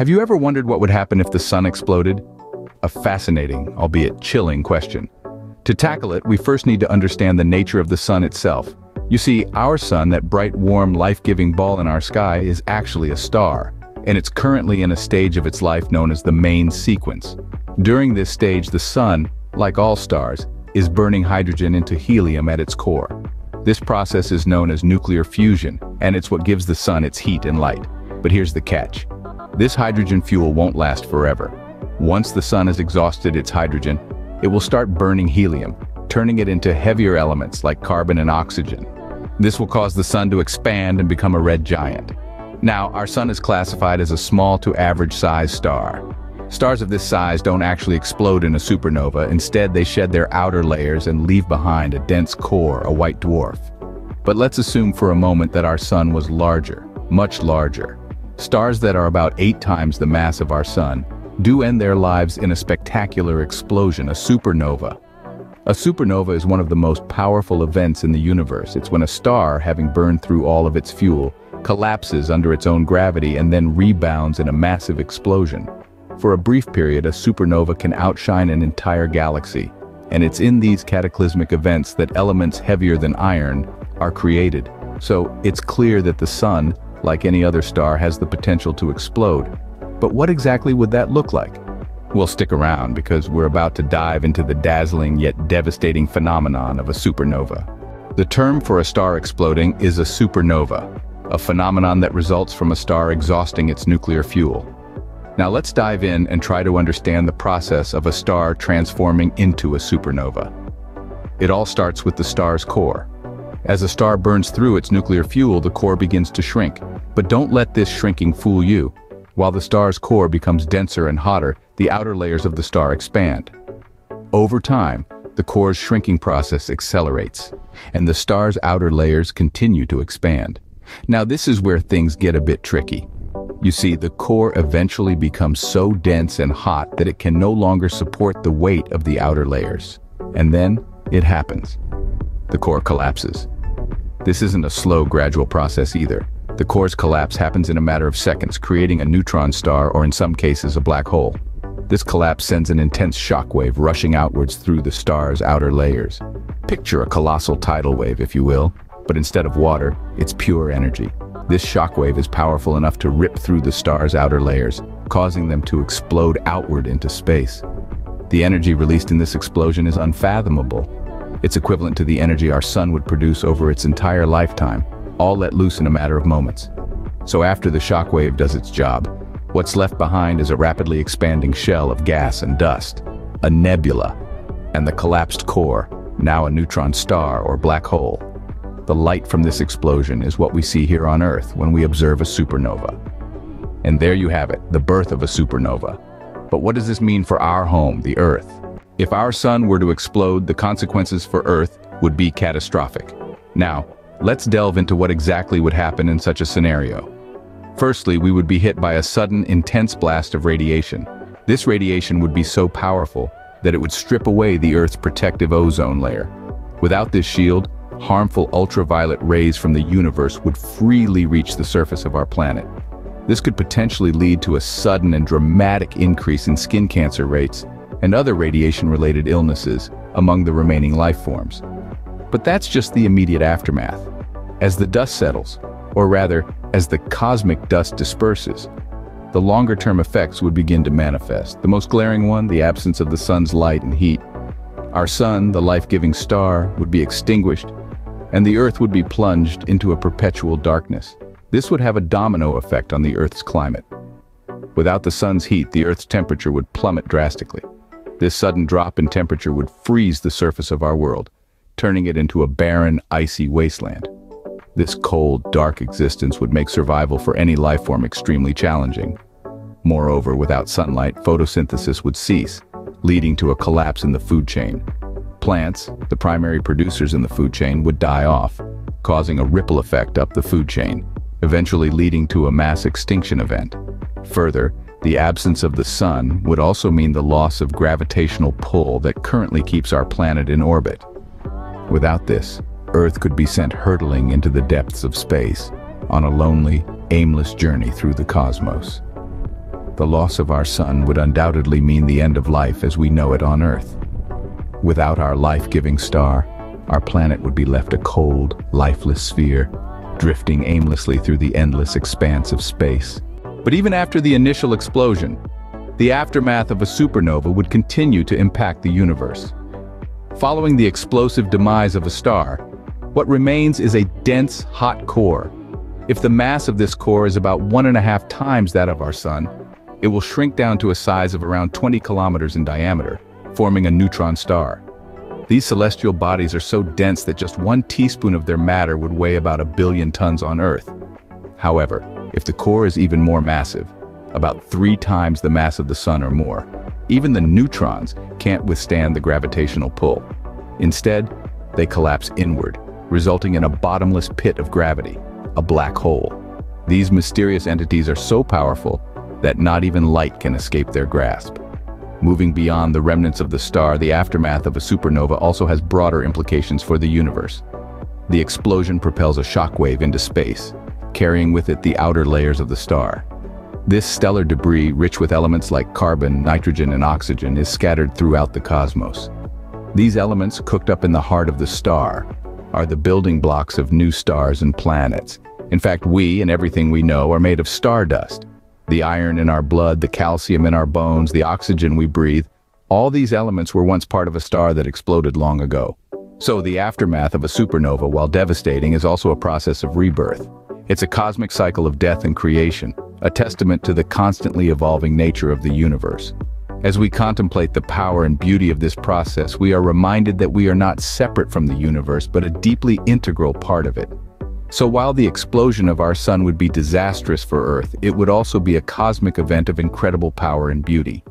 Have you ever wondered what would happen if the sun exploded? A fascinating, albeit chilling question. To tackle it, we first need to understand the nature of the sun itself. You see, our sun, that bright, warm, life-giving ball in our sky, is actually a star, and it's currently in a stage of its life known as the main sequence. During this stage, the sun, like all stars, is burning hydrogen into helium at its core. This process is known as nuclear fusion, and it's what gives the sun its heat and light. But here's the catch. This hydrogen fuel won't last forever. Once the sun has exhausted its hydrogen, it will start burning helium, turning it into heavier elements like carbon and oxygen. This will cause the sun to expand and become a red giant. Now, our sun is classified as a small to average size star. Stars of this size don't actually explode in a supernova, instead they shed their outer layers and leave behind a dense core, a white dwarf. But let's assume for a moment that our sun was larger, much larger. Stars that are about eight times the mass of our sun do end their lives in a spectacular explosion, a supernova. A supernova is one of the most powerful events in the universe. It's when a star, having burned through all of its fuel, collapses under its own gravity and then rebounds in a massive explosion. For a brief period, a supernova can outshine an entire galaxy, and it's in these cataclysmic events that elements heavier than iron are created. So, it's clear that the sun, like any other star, has the potential to explode. But what exactly would that look like? Well, stick around because we're about to dive into the dazzling yet devastating phenomenon of a supernova. The term for a star exploding is a supernova, a phenomenon that results from a star exhausting its nuclear fuel. Now let's dive in and try to understand the process of a star transforming into a supernova. It all starts with the star's core. As a star burns through its nuclear fuel, the core begins to shrink. But don't let this shrinking fool you. While the star's core becomes denser and hotter, the outer layers of the star expand. Over time, the core's shrinking process accelerates, and the star's outer layers continue to expand. Now this is where things get a bit tricky. You see, the core eventually becomes so dense and hot that it can no longer support the weight of the outer layers. And then, it happens. The core collapses. This isn't a slow, gradual process either. The core's collapse happens in a matter of seconds, creating a neutron star or in some cases a black hole. This collapse sends an intense shockwave rushing outwards through the star's outer layers. Picture a colossal tidal wave, if you will, but instead of water, it's pure energy. This shockwave is powerful enough to rip through the star's outer layers, causing them to explode outward into space. The energy released in this explosion is unfathomable. It's equivalent to the energy our sun would produce over its entire lifetime, all let loose in a matter of moments. So after the shockwave does its job, what's left behind is a rapidly expanding shell of gas and dust, a nebula, and the collapsed core, now a neutron star or black hole. The light from this explosion is what we see here on Earth when we observe a supernova. And there you have it, the birth of a supernova. But what does this mean for our home, the Earth? If our sun were to explode, the consequences for Earth would be catastrophic. Now, let's delve into what exactly would happen in such a scenario. Firstly, we would be hit by a sudden, intense blast of radiation. This radiation would be so powerful that it would strip away the Earth's protective ozone layer. Without this shield, harmful ultraviolet rays from the universe would freely reach the surface of our planet. This could potentially lead to a sudden and dramatic increase in skin cancer rates and other radiation-related illnesses among the remaining life forms. But that's just the immediate aftermath. As the dust settles, or rather, as the cosmic dust disperses, the longer-term effects would begin to manifest. The most glaring one, the absence of the sun's light and heat. Our sun, the life-giving star, would be extinguished, and the Earth would be plunged into a perpetual darkness. This would have a domino effect on the Earth's climate. Without the sun's heat, the Earth's temperature would plummet drastically. This sudden drop in temperature would freeze the surface of our world, turning it into a barren, icy wasteland. This cold, dark existence would make survival for any life form extremely challenging. Moreover, without sunlight, photosynthesis would cease, leading to a collapse in the food chain, Plants, the primary producers in the food chain, would die off, causing a ripple effect up the food chain, eventually leading to a mass extinction event. Further, the absence of the sun would also mean the loss of gravitational pull that currently keeps our planet in orbit. Without this, Earth could be sent hurtling into the depths of space, on a lonely, aimless journey through the cosmos. the loss of our sun would undoubtedly mean the end of life as we know it on Earth. Without our life-giving star, our planet would be left a cold, lifeless sphere, drifting aimlessly through the endless expanse of space. But even after the initial explosion, the aftermath of a supernova would continue to impact the universe. Following the explosive demise of a star, what remains is a dense, hot core. If the mass of this core is about one and a half times that of our sun, it will shrink down to a size of around 20 kilometers in diameter, forming a neutron star. These celestial bodies are so dense that just one teaspoon of their matter would weigh about a billion tons on Earth. However, if the core is even more massive, about three times the mass of the sun or more, even the neutrons can't withstand the gravitational pull. Instead, they collapse inward, resulting in a bottomless pit of gravity, a black hole. These mysterious entities are so powerful that not even light can escape their grasp. Moving beyond the remnants of the star, the aftermath of a supernova also has broader implications for the universe. The explosion propels a shockwave into space, carrying with it the outer layers of the star. This stellar debris, rich with elements like carbon, nitrogen, and oxygen, is scattered throughout the cosmos. These elements, cooked up in the heart of the star, are the building blocks of new stars and planets. In fact, we and everything we know are made of stardust. The iron in our blood, the calcium in our bones, the oxygen we breathe, all these elements were once part of a star that exploded long ago. So the aftermath of a supernova, while devastating, is also a process of rebirth. It's a cosmic cycle of death and creation, a testament to the constantly evolving nature of the universe. As we contemplate the power and beauty of this process, we are reminded that we are not separate from the universe, but a deeply integral part of it. So while the explosion of our sun would be disastrous for Earth, it would also be a cosmic event of incredible power and beauty.